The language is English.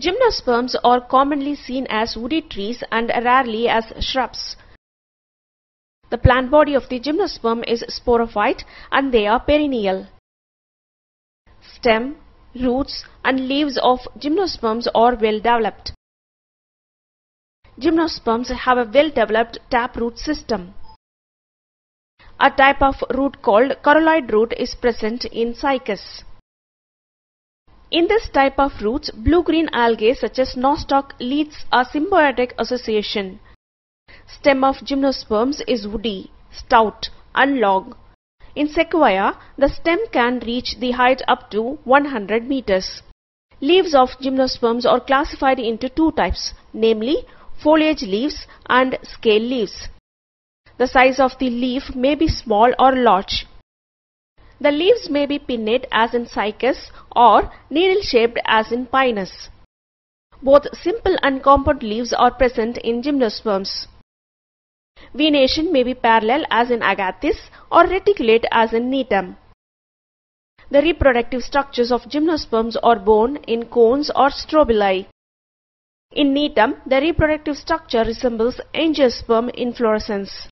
Gymnosperms are commonly seen as woody trees and rarely as shrubs. The plant body of the gymnosperm is sporophyte and they are perennial. Stem, roots and leaves of gymnosperms are well developed. Gymnosperms have a well developed taproot system. A type of root called coralloid root is present in Cycas. In this type of roots, blue-green algae such as nostoc leads a symbiotic association. Stem of gymnosperms is woody, stout and long. In sequoia, the stem can reach the height up to 100 meters. Leaves of gymnosperms are classified into two types, namely foliage leaves and scale leaves. The size of the leaf may be small or large. The leaves may be pinnate as in cycas or needle-shaped as in pinus. Both simple and compound leaves are present in gymnosperms. Venation may be parallel as in agathis or reticulate as in Gnetum. The reproductive structures of gymnosperms are borne in cones or strobili. In Gnetum, the reproductive structure resembles angiosperm inflorescence.